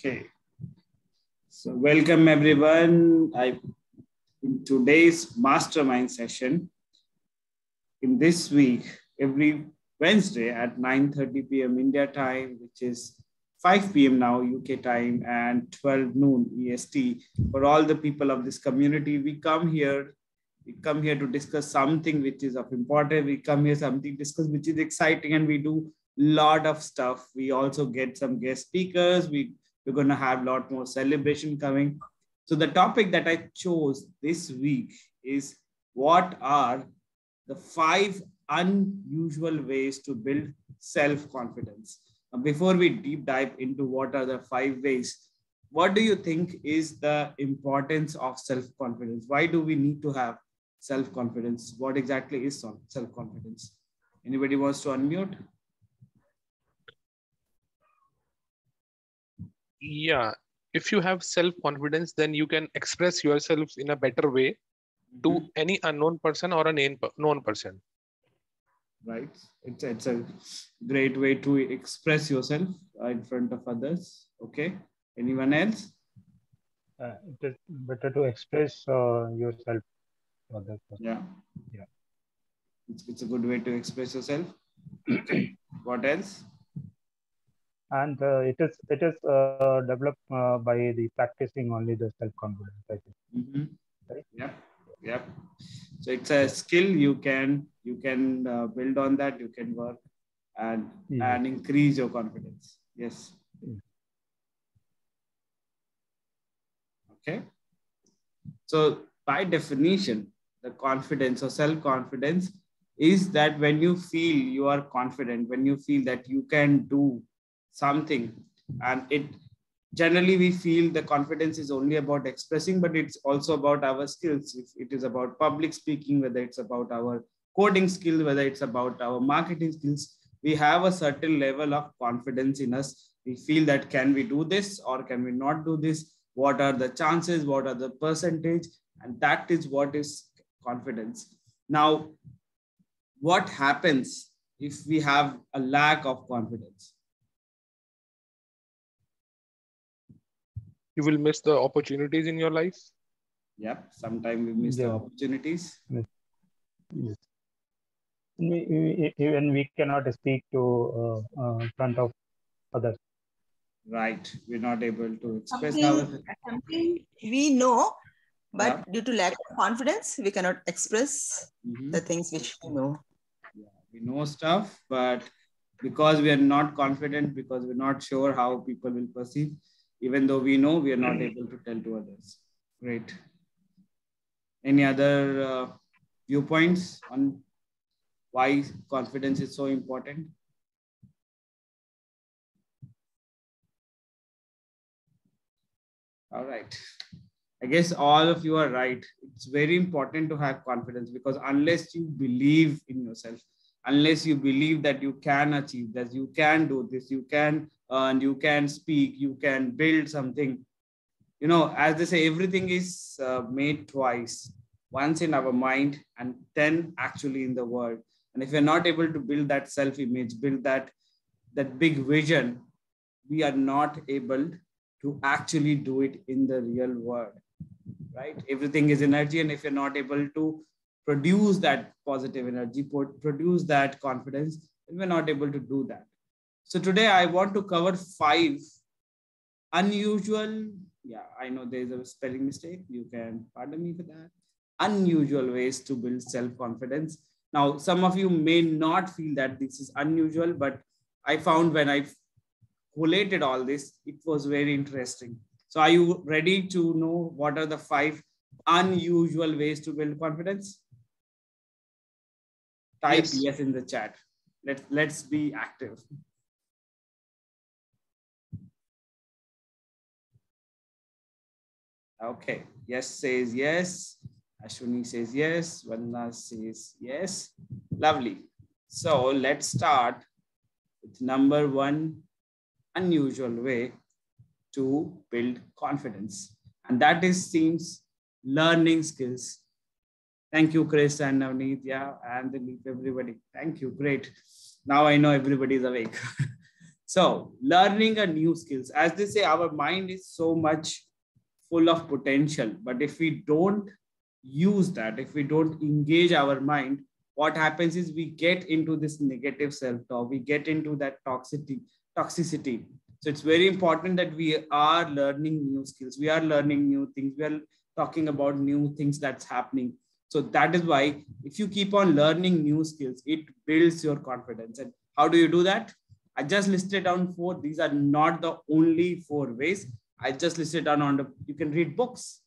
Okay. So welcome everyone. I in today's mastermind session. In this week, every Wednesday at 9:30 p.m. India time, which is 5 p.m. now UK time and 12 noon EST. For all the people of this community, we come here. We come here to discuss something which is of importance. We come here something discuss which is exciting, and we do a lot of stuff. We also get some guest speakers. We we're going to have a lot more celebration coming. So the topic that I chose this week is what are the five unusual ways to build self-confidence. Before we deep dive into what are the five ways, what do you think is the importance of self-confidence? Why do we need to have self-confidence? What exactly is self-confidence? Anybody wants to unmute? Yeah if you have self confidence then you can express yourself in a better way mm-hmm. to any unknown person or a known person. Right. It's, it's a great way to express yourself in front of others. Okay. Anyone else? Uh, it is better to express uh, yourself yeah. Yeah. It's, it's a good way to express yourself. What else and uh, it is it is uh, developed uh, by the practicing only the self confidence i think. Mm-hmm. right? Yeah yeah so it's a skill you can you can uh, build on that you can work and yeah. and increase your confidence. Yes. Yeah. okay. So by definition the confidence or self confidence is that when you feel you are confident when you feel that you can do something. And it generally we feel the confidence is only about expressing but it's also about our skills. If it is about public speaking whether it's about our coding skill whether it's about our marketing skills we have a certain level of confidence in us. We feel that can we do this or can we not do this? What are the chances? What are the percentage? And that is what is confidence. Now what happens if we have a lack of confidence you will miss the opportunities in your life yep sometimes we miss yeah. the opportunities yes. yes. even we cannot speak to uh, uh, front of others right we're not able to express something, our... something we know but yeah. due to lack of confidence we cannot express mm-hmm. the things which we know yeah, we know stuff but because we are not confident because we're not sure how people will perceive even though we know we are not able to tell to others. Great. Any other uh, viewpoints on why confidence is so important? All right. I guess all of you are right. It's very important to have confidence because unless you believe in yourself, unless you believe that you can achieve this, you can do this, you can and you can speak, you can build something. You know, as they say, everything is uh, made twice, once in our mind and then actually in the world. And if you're not able to build that self-image, build that that big vision, we are not able to actually do it in the real world. Right? Everything is energy, and if you're not able to produce that positive energy, produce that confidence, then we're not able to do that. So today I want to cover five unusual, yeah, I know there's a spelling mistake. You can pardon me for that. Unusual ways to build self-confidence. Now, some of you may not feel that this is unusual, but I found when I collated all this, it was very interesting. So are you ready to know what are the five unusual ways to build confidence? Type yes, yes in the chat. Let, let's be active. Okay. Yes says yes. Ashwini says yes. Vandana says yes. Lovely. So let's start with number one unusual way to build confidence. And that is seems learning skills. Thank you, Chris and Navneet. Yeah, and everybody. Thank you. Great. Now I know everybody is awake. So learning a new skills, as they say, our mind is so much full of potential. But if we don't use that, if we don't engage our mind, what happens is we get into this negative self-talk, we get into that toxicity, toxicity. So it's very important that we are learning new skills. We are learning new things. We are talking about new things that's happening. So that is why if you keep on learning new skills, it builds your confidence. And how do you do that? I just listed down four. These are not the only four ways. I just listed down on the, you can read books.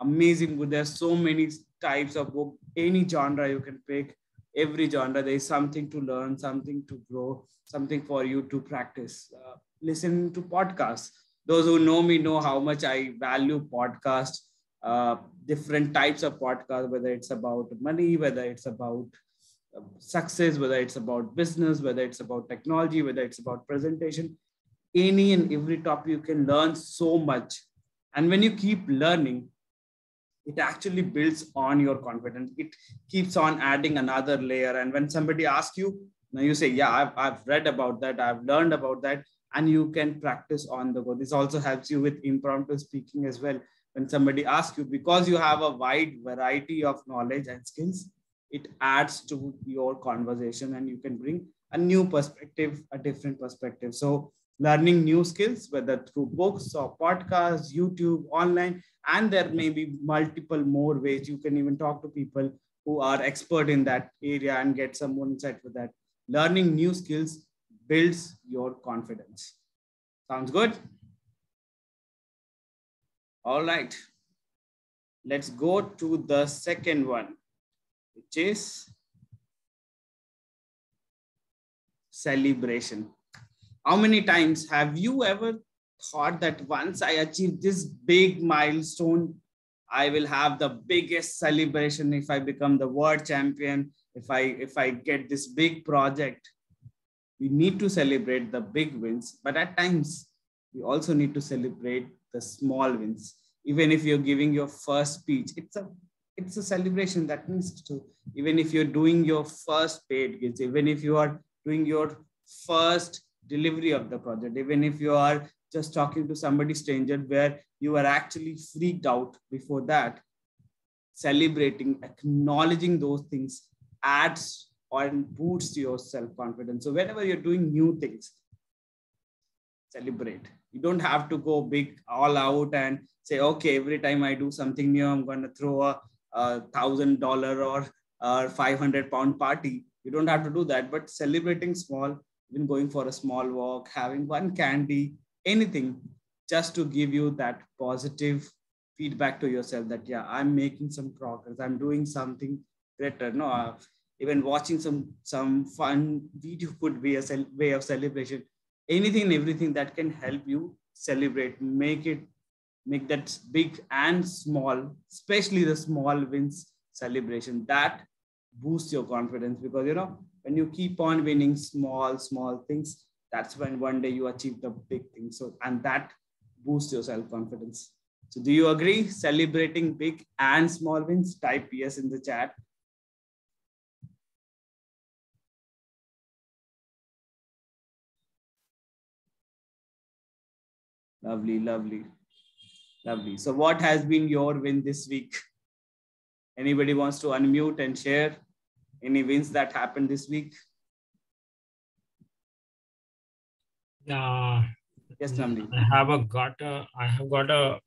Amazing. Book. There's so many types of book, any genre you can pick, every genre, there is something to learn, something to grow, something for you to practice. Uh, listen to podcasts. Those who know me know how much I value podcasts, uh, different types of podcasts, whether it's about money, whether it's about uh, success, whether it's about business, whether it's about technology, whether it's about presentation, any and every topic you can learn so much. And when you keep learning, it actually builds on your confidence. It keeps on adding another layer. And when somebody asks you, now you say, Yeah, I've, I've read about that, I've learned about that, and you can practice on the go. This also helps you with impromptu speaking as well. When somebody asks you, because you have a wide variety of knowledge and skills, it adds to your conversation and you can bring a new perspective, a different perspective. So learning new skills, whether through books or podcasts, YouTube, online, and there may be multiple more ways. You can even talk to people who are expert in that area and get some more insight with that. Learning new skills builds your confidence. Sounds good? All right. Let's go to the second one, which is celebration how many times have you ever thought that once I achieve this big milestone, I will have the biggest celebration if I become the world champion, if I if I get this big project. We need to celebrate the big wins, but at times we also need to celebrate the small wins. Even if you're giving your first speech, it's a it's a celebration that means to. Even if you're doing your first paid gigs, even if you are doing your first delivery of the project, even if you are just talking to somebody stranger where you are actually freaked out before that, celebrating, acknowledging those things adds or boosts your self-confidence. So whenever you're doing new things, celebrate. You don't have to go big all out and say, okay, every time I do something new, I'm going to throw a, a thousand dollar or or 500 pound party. You don't have to do that, but celebrating small even going for a small walk, having one candy, anything, just to give you that positive feedback to yourself that, yeah, I'm making some progress. I'm doing something better. No, uh, even watching some, some fun video could be a way of celebration. Anything and everything that can help you celebrate, make it, make that big and small, especially the small wins celebration. That boosts your confidence because, you know, when you keep on winning small, small things, that's when one day you achieve the big thing. So, and that boosts your self confidence. So, do you agree? Celebrating big and small wins? Type yes in the chat. Lovely, lovely, lovely. So, what has been your win this week? Anybody wants to unmute and share? Any wins that happened this week? Yeah. Yes, Namdi. I have a got a I have got a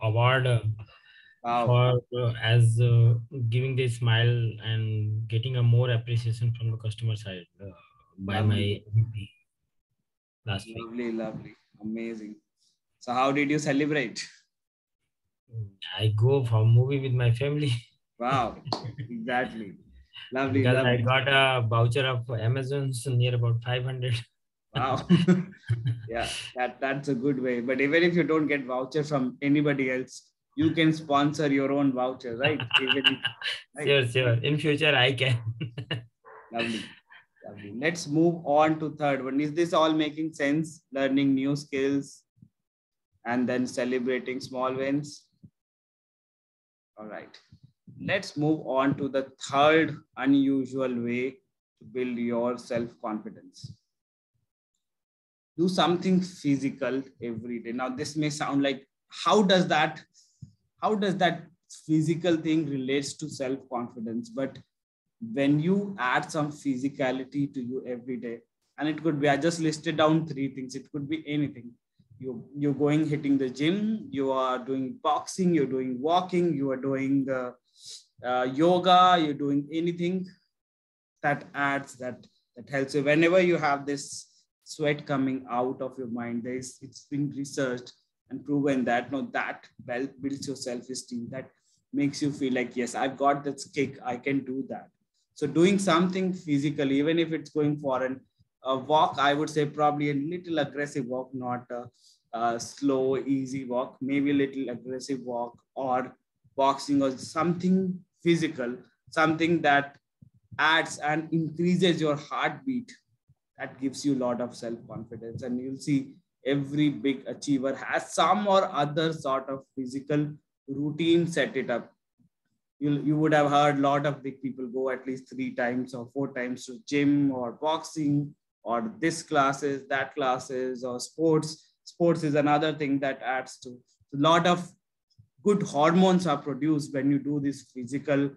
award uh, Wow. for uh, as uh, giving the smile and getting a more appreciation from the customer side uh, by my Lovely. VP last week. Lovely, lovely, amazing. So, how did you celebrate? I go for a movie with my family Wow, exactly. Lovely, because I got a voucher of Amazon so near about 500. Wow. yeah, that, that's a good way. But even if you don't get voucher from anybody else, you can sponsor your own voucher, right? Even if, right? Sure, sure. In future, I can. Lovely. Lovely. Let's move on to third one. Is this all making sense? Learning new skills and then celebrating small wins. All right. Let's move on to the third unusual way to build your self confidence. do something physical every day. Now, this may sound like how does that how does that physical thing relates to self-confidence? But when you add some physicality to you every day, and it could be I just listed down three things. It could be anything. You you're going hitting the gym. You are doing boxing. You're doing walking. You are doing uh, uh, yoga. You're doing anything that adds that that helps you. Whenever you have this sweat coming out of your mind, there's it's been researched and proven that no that well builds your self-esteem. That makes you feel like yes, I've got that kick. I can do that. So doing something physically even if it's going for an a walk, I would say probably a little aggressive walk, not a, a slow, easy walk, maybe a little aggressive walk or boxing or something physical, something that adds and increases your heartbeat. That gives you a lot of self-confidence. And you'll see every big achiever has some or other sort of physical routine set it up you you would have heard a lot of big people go at least three times or four times to gym or boxing or this classes, that classes, or sports. Sports is another thing that adds to a lot of good hormones are produced when you do this physical,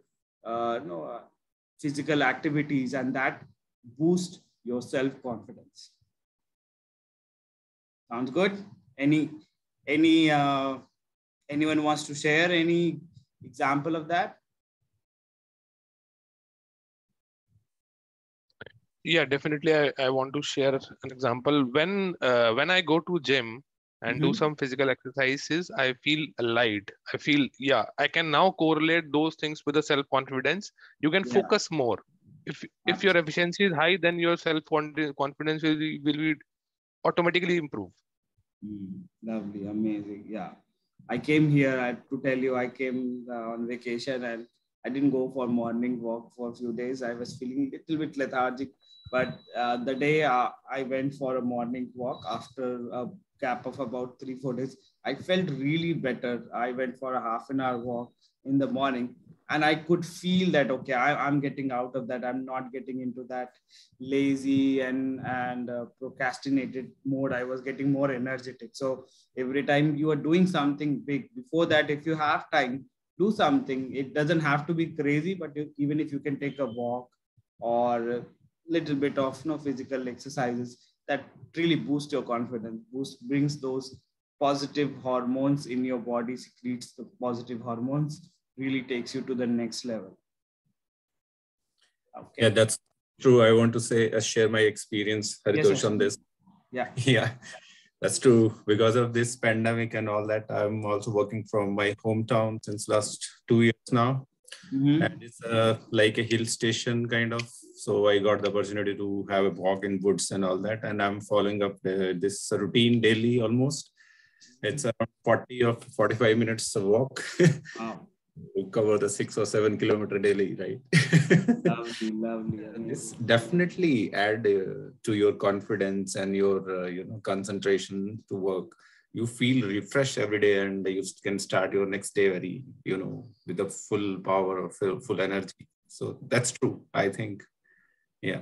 uh, no, uh, physical activities, and that boost your self confidence. Sounds good. Any any uh, anyone wants to share any example of that? Yeah definitely i, I want to share an example. When uh, when i go to gym and mm-hmm. do some physical exercises i feel light. I feel yeah i can now correlate those things with the self confidence you can yeah. focus more. If if your efficiency is high then your self confidence will, be, will be automatically improve mm, lovely amazing yeah. I came here I, to tell you i came uh, on vacation and i didn't go for morning walk for a few days. I was feeling a little bit lethargic but uh, the day uh, I went for a morning walk after a gap of about three, four days, I felt really better. I went for a half an hour walk in the morning and I could feel that, okay, I, am getting out of that. I'm not getting into that lazy and, and uh, procrastinated mode. I was getting more energetic. So every time you are doing something big, before that, if you have time, do something. It doesn't have to be crazy, but you, even if you can take a walk or little bit of you know, physical exercises that really boost your confidence, boost brings those positive hormones in your body, secretes the positive hormones, really takes you to the next level. Okay. Yeah, that's true. I want to say, uh, share my experience, Haritosh, yes, on this. Yeah. Yeah. That's true. Because of this pandemic and all that, I'm also working from my hometown since last two years now. Mm-hmm. And it's uh, like a hill station kind of so i got the opportunity to have a walk in woods and all that and i'm following up the, this routine daily almost. It's around 40 or 45 minutes of walk. Wow. to cover the six or seven kilometer daily right? Lovely lovely this definitely add uh, to your confidence and your uh, you know concentration to work. You feel refreshed every day and you can start your next day very you know with the full power or full, full energy. So that's true i think yeah.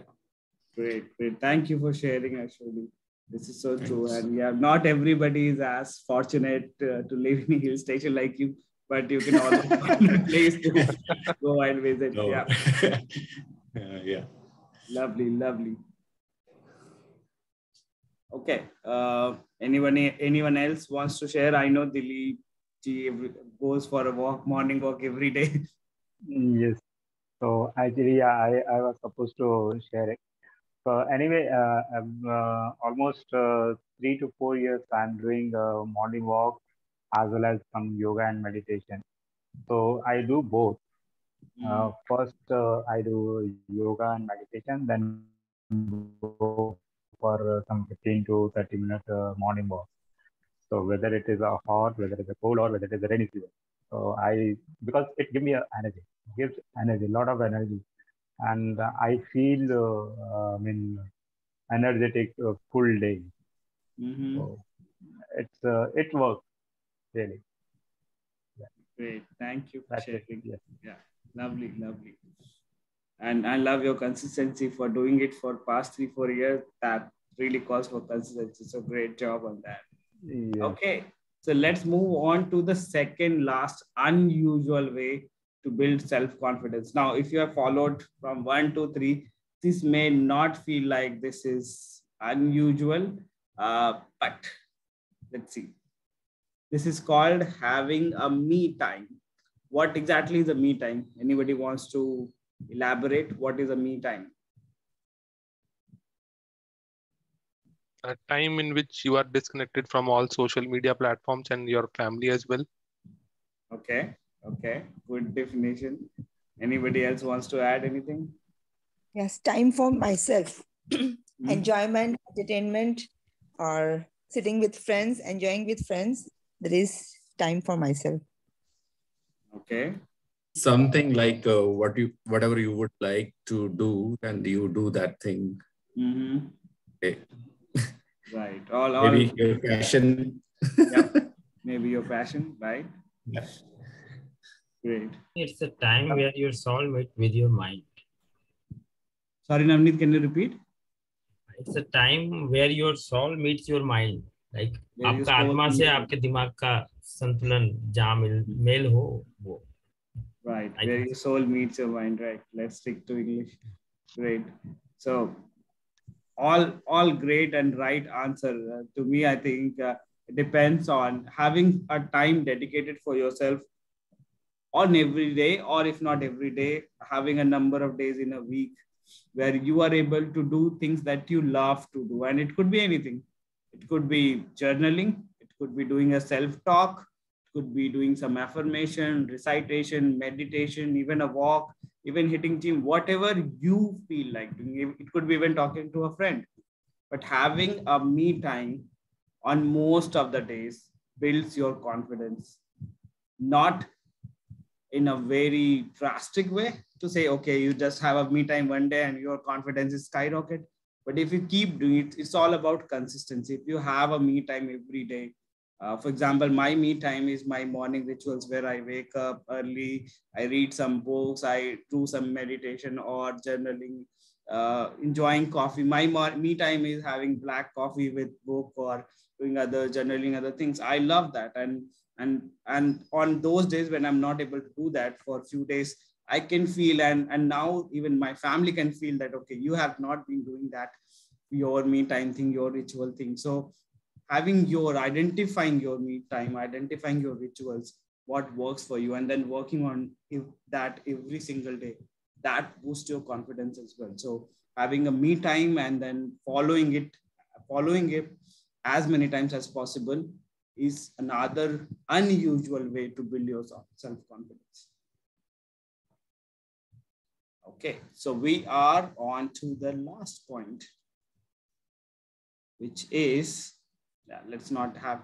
Great, great. Thank you for sharing, actually This is so Thanks. true. And yeah, not everybody is as fortunate uh, to live in a hill station like you, but you can always find a place to go and visit. No. Yeah. uh, yeah. Lovely, lovely. Okay. Uh, anyone anyone else wants to share? I know Dilip ji goes for a walk, morning walk every day. Yes. So actually, yeah, I, I was supposed to share it. So anyway, uh, uh, almost uh, three to four years, I'm doing morning walk as well as some yoga and meditation. So I do both. Uh, first, uh, I do yoga and meditation, then go for some 15 to 30 minute uh, morning walk. So whether it is a hot, whether it is a cold, or whether it is a rainy season. So I because it gives me energy gives energy, a lot of energy. And I feel, uh, I mean, energetic uh, full day. Mm-hmm. So it's uh, it works really. Yeah. Great, thank you for That's sharing. Yes. Yeah, lovely, lovely. And I love your consistency for doing it for past three four years. That really calls for consistency. So great job on that. Yeah. Okay. So let's move on to the second last unusual way to build self-confidence. Now, if you have followed from one to three, this may not feel like this is unusual, uh, but let's see. This is called having a me time. What exactly is a me time? Anybody wants to elaborate? What is a me time? A time in which you are disconnected from all social media platforms and your family as well? Okay okay. Good definition. Anybody else wants to add anything? Yes time for myself. Mm-hmm. enjoyment entertainment or sitting with friends enjoying with friends. There is time for myself. Okay. Something like uh, what you whatever you would like to do and you do that thing. Mm-hmm. okay Right. All, all maybe your passion. yep. Maybe your passion, right? Yes. Great. It's a time where your soul meets with your mind. Sorry, Navneet, can you repeat? It's a time where your soul meets your mind. Like आपका आत्मा से आपके दिमाग का संतुलन जहाँ मिल mail हो वो right where your soul meets your mind right let's stick to english great so all all great and right answer. Uh, to me i think uh, depends on having a time dedicated for yourself on every day or if not every day having a number of days in a week where you are able to do things that you love to do. And it could be anything. It could be journaling. It could be doing a self talk it could be doing some affirmation recitation meditation even a walk even hitting gym, whatever you feel like doing. It could be even talking to a friend. But having a me time on most of the days builds your confidence. Not in a very drastic way to say, okay, you just have a me time one day and your confidence is skyrocket. But if you keep doing it, it's all about consistency. If you have a me time every day, uh, for example, my me time is my morning rituals where I wake up early, I read some books, I do some meditation or journaling, uh, enjoying coffee. My me time is having black coffee with book or doing other journaling, other things. I love that. And and and on those days when I'm not able to do that for a few days, I can feel and and now even my family can feel that okay, you have not been doing that your me time thing, your ritual thing. So having your identifying your me time, identifying your rituals, what works for you, and then working on that every single day, that boosts your confidence as well. So having a me time and then following it, following it as many times as possible is another unusual way to build your self-confidence. Okay, so we are on to the last point, which is let's not have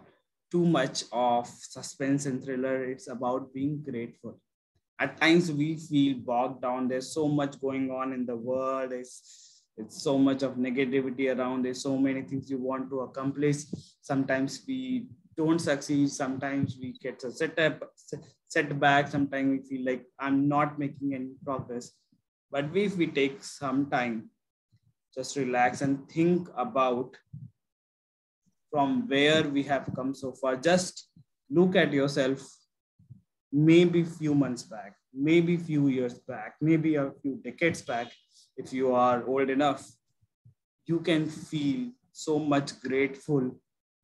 too much of suspense and thriller. It's about being grateful. At times we feel bogged down. There's so much going on in the world. It's, it's so much of negativity around. There's so many things you want to accomplish. Sometimes we don't succeed. Sometimes we get a setup, setback. Sometimes we feel like I'm not making any progress. But if we take some time, just relax and think about from where we have come so far. Just look at yourself maybe few months back, maybe few years back, maybe a few decades back, if you are old enough, you can feel so much grateful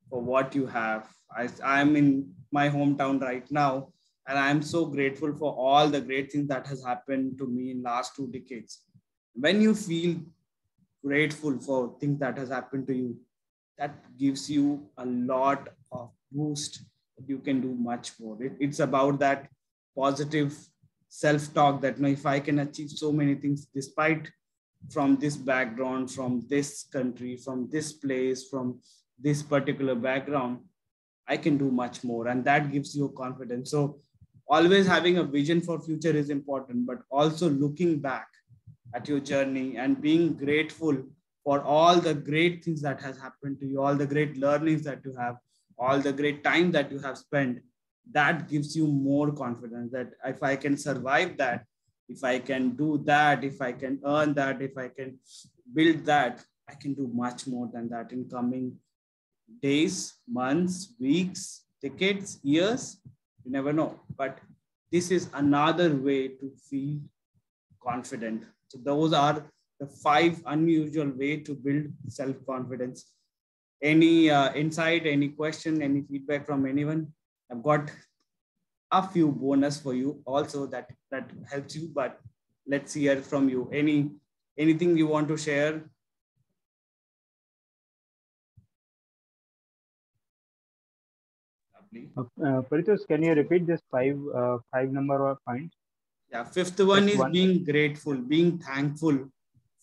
for what you have. I, I'm in my hometown right now, and I'm so grateful for all the great things that has happened to me in last two decades. When you feel grateful for things that has happened to you, that gives you a lot of boost you can do much more. It, it's about that positive self-talk that you know, if i can achieve so many things despite from this background from this country from this place from this particular background i can do much more. And that gives you confidence. So always having a vision for future is important but also looking back at your journey and being grateful for all the great things that has happened to you, all the great learnings that you have, all the great time that you have spent. That gives you more confidence that if I can survive that, if I can do that, if I can earn that, if I can build that, I can do much more than that in coming days, months, weeks, decades, years. You never know. But this is another way to feel confident. So those are the five unusual way to build self-confidence. Any uh, insight, any question, any feedback from anyone? I've got a few bonus for you also that that helps you, but let's hear from you. Any anything you want to share? Uh, Paritosh, can you repeat this five uh, five number of points? Yeah, fifth one is one. being grateful, being thankful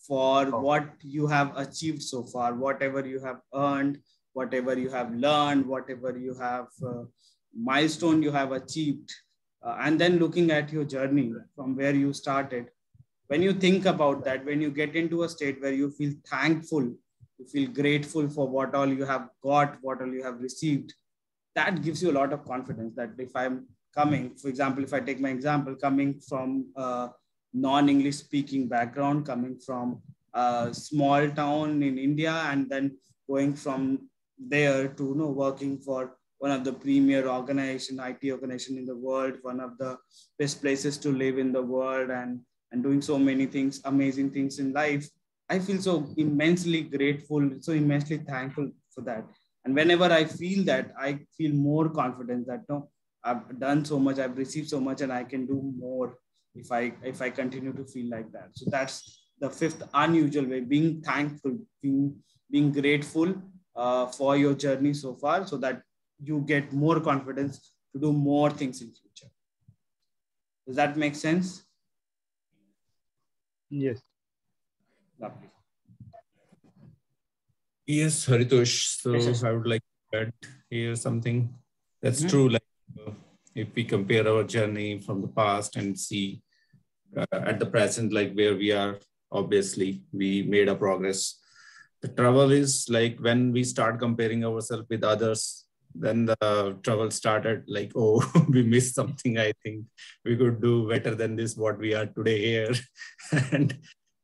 for oh. what you have achieved so far, whatever you have earned, whatever you have learned, whatever you have uh, milestone you have achieved, uh, and then looking at your journey from where you started. When you think about that, when you get into a state where you feel thankful, you feel grateful for what all you have got, what all you have received, that gives you a lot of confidence that if I'm coming, for example, if I take my example, coming from a non-English speaking background, coming from a small town in India, and then going from there to you know working for one of the premier organization, IT organization in the world, one of the best places to live in the world, and and doing so many things, amazing things in life. I feel so immensely grateful, so immensely thankful for that. And whenever I feel that, I feel more confident that no, I've done so much, I've received so much, and I can do more if I if I continue to feel like that. So that's the fifth unusual way: being thankful, being being grateful uh, for your journey so far, so that you get more confidence to do more things in future. Does that make sense? Yes. Lovely. Yes, Haritosh. So yes, I would like to add here something. That's mm-hmm. true. Like uh, if we compare our journey from the past and see uh, at the present, like where we are, obviously we made a progress. The trouble is like when we start comparing ourselves with others, then the trouble started like, oh, we missed something. I think we could do better than this, what we are today here. and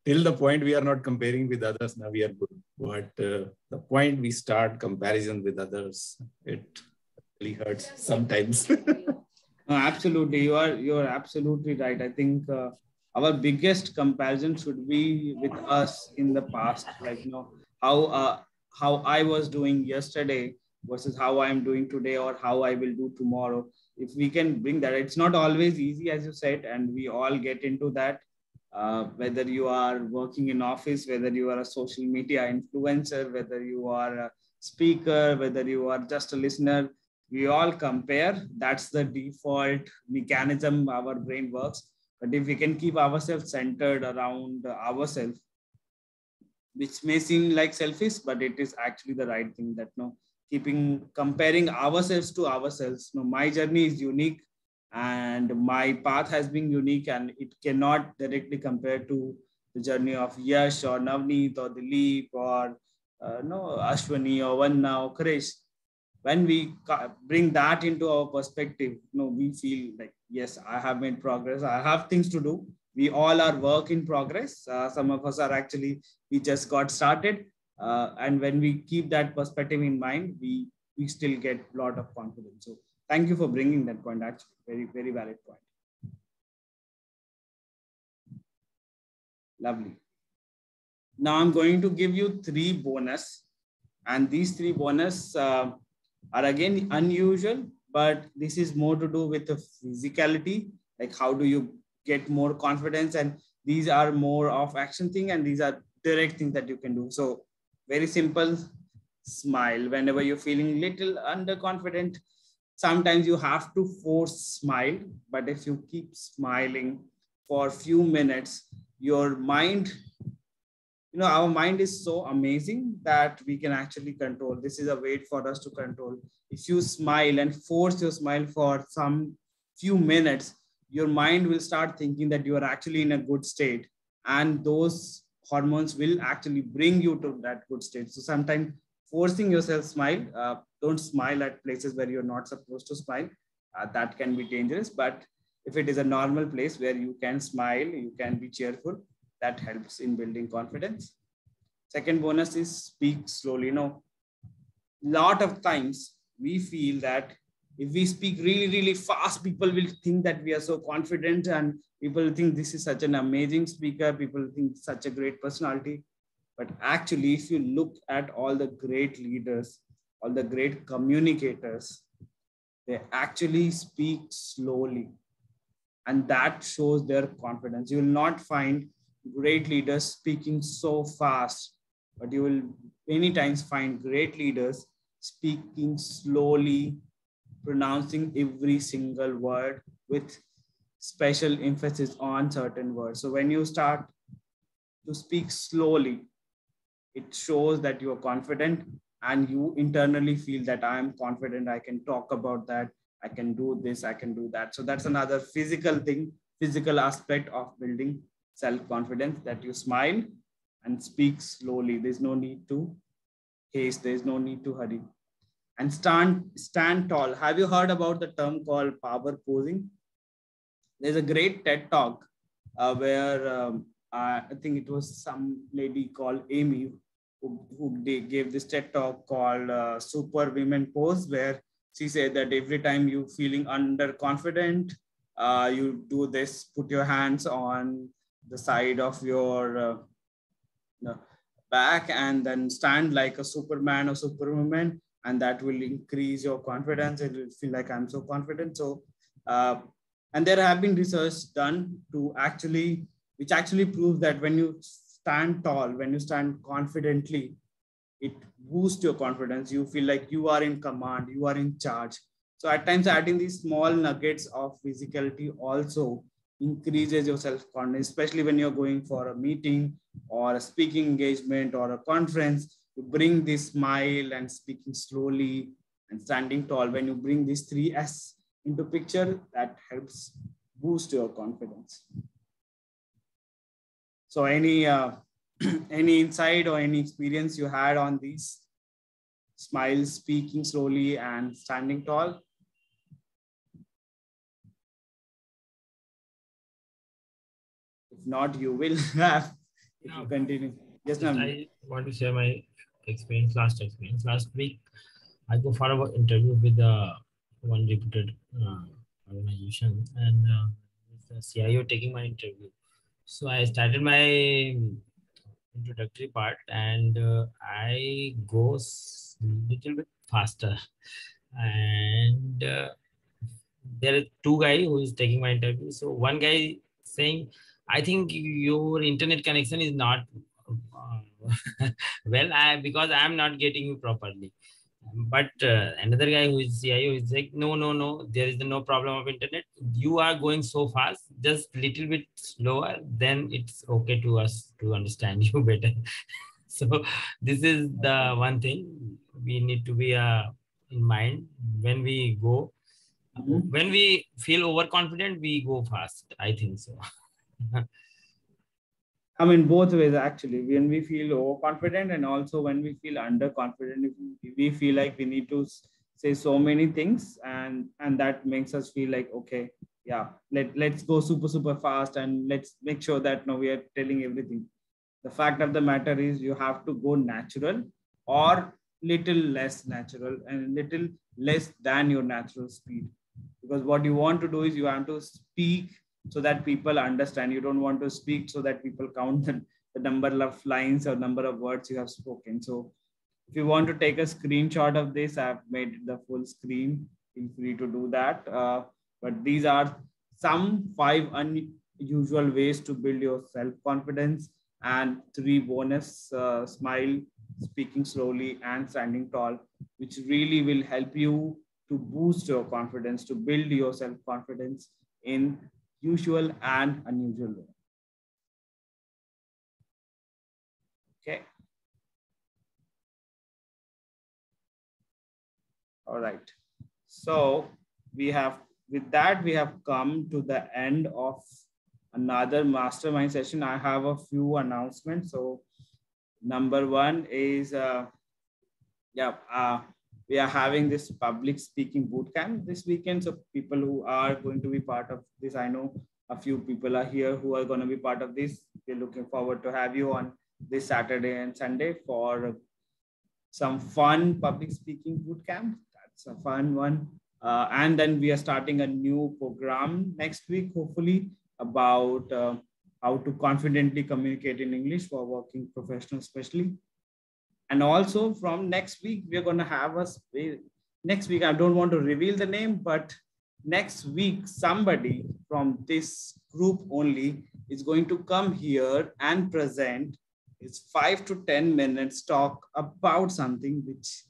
till the point we are not comparing with others now we are good but uh, the point we start comparison with others it really hurts sometimes no, absolutely. You are you are absolutely right. I think uh, our biggest comparison should be with us in the past. Like you know how uh, how i was doing yesterday versus how i'm doing today or how i will do tomorrow. If we can bring that it's not always easy as you said and we all get into that uh, whether you are working in office, whether you are a social media influencer, whether you are a speaker, whether you are just a listener, we all compare. That's the default mechanism our brain works. But if we can keep ourselves centered around ourselves, which may seem like selfish, but it is actually the right thing that no, keeping comparing ourselves to ourselves. No, my journey is unique and my path has been unique and it cannot directly compare to the journey of Yash or Navneet or Dilip or uh, no Ashwani or Vanna or Krish. When we bring that into our perspective, you know, we feel like, yes, I have made progress. I have things to do. We all are work in progress. Uh, some of us are actually, we just got started. Uh, and when we keep that perspective in mind, we, we still get a lot of confidence. So Thank you for bringing that point. Actually, very, very valid point. Lovely. Now I'm going to give you three bonus. And these three bonus uh, are again unusual, but this is more to do with the physicality. Like how do you get more confidence? And these are more of action thing and these are direct things that you can do. So very simple, smile. Whenever you're feeling little underconfident, sometimes you have to force smile but if you keep smiling for a few minutes your mind you know our mind is so amazing that we can actually control this is a way for us to control if you smile and force your smile for some few minutes your mind will start thinking that you are actually in a good state and those hormones will actually bring you to that good state so sometimes forcing yourself smile. Uh, don't smile at places where you're not supposed to smile. Uh, that can be dangerous. But if it is a normal place where you can smile, you can be cheerful, that helps in building confidence. Second bonus is speak slowly. You know, lot of times we feel that if we speak really, really fast, people will think that we are so confident and people think this is such an amazing speaker. People think such a great personality. But actually, if you look at all the great leaders, all the great communicators, they actually speak slowly. And that shows their confidence. You will not find great leaders speaking so fast, but you will many times find great leaders speaking slowly, pronouncing every single word with special emphasis on certain words. So when you start to speak slowly, it shows that you are confident and you internally feel that I am confident, I can talk about that, I can do this, I can do that. So that's another physical thing, physical aspect of building self-confidence that you smile and speak slowly. There's no need to haste, there's no need to hurry. And stand, stand tall. Have you heard about the term called power posing? There's a great TED talk uh, where um, I think it was some lady called Amy who, who gave this TED talk called uh, Super Women Pose, where she said that every time you feeling underconfident, uh, you do this, put your hands on the side of your uh, back and then stand like a Superman or Superwoman, and that will increase your confidence. It will feel like I'm so confident. So, uh, and there have been research done to actually, which actually proves that when you stand tall, when you stand confidently, it boosts your confidence. You feel like you are in command, you are in charge. So at times adding these small nuggets of physicality also increases your self-confidence, especially when you're going for a meeting or a speaking engagement or a conference. You bring this smile and speaking slowly and standing tall. When you bring these three S into picture, that helps boost your confidence. So any uh, any insight or any experience you had on these smiles, speaking slowly, and standing tall? Not, you will have if you continue. Yes, ma'am. I want to share my experience, last experience. Last week, I go for an interview with uh, one reputed uh, organization, and uh, the CIO taking my interview so I started my introductory part and uh, I go little bit faster. And uh, there are two guys who is taking my interview. So one guy saying, I think your internet connection is not uh, well I, because I am not getting you properly but uh, another guy who is CIO is like, no, no, no, there is no problem of internet. You are going so fast, just little bit slower, then it's okay to us to understand you better. so this is the one thing we need to be uh, in mind when we go. Mm-hmm. When we feel overconfident, we go fast. I think so. I mean, both ways actually. When we feel overconfident and also when we feel underconfident, we feel like we need to say so many things, and and that makes us feel like okay, yeah, let let's go super super fast and let's make sure that no, we are telling everything. The fact of the matter is, you have to go natural or little less natural and little less than your natural speed, because what you want to do is you want to speak so that people understand. You don't want to speak so that people count the, the number of lines or number of words you have spoken. So if you want to take a screenshot of this, I've made the full screen. Feel free to do that. Uh, but these are some five unusual ways to build your self-confidence and three bonus uh, smile, speaking slowly and standing tall, which really will help you to boost your confidence, to build your self-confidence in usual and unusual way. Okay. All right. So we have, with that, we have come to the end of another mastermind session. I have a few announcements. So number one is, uh, yeah, uh, we are having this public speaking bootcamp this weekend. So people who are going to be part of this, I know a few people are here who are going to be part of this. We're looking forward to have you on this Saturday and Sunday for some fun public speaking boot camp. That's a fun one. Uh, and then we are starting a new program next week, hopefully, about uh, how to confidently communicate in English for working professionals, especially. And also from next week, we're going to have us next week. I don't want to reveal the name, but next week, somebody from this group only is going to come here and present it's five to 10 minutes talk about something which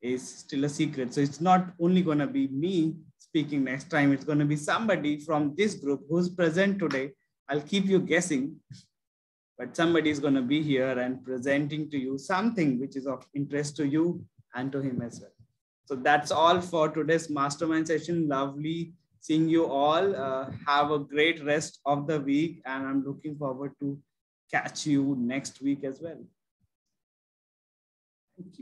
is still a secret. So it's not only going to be me speaking next time, it's going to be somebody from this group who's present today. I'll keep you guessing, but somebody is going to be here and presenting to you something which is of interest to you and to him as well. So that's all for today's mastermind session. Lovely seeing you all. Uh, have a great rest of the week, and I'm looking forward to catch you next week as well. Thank you.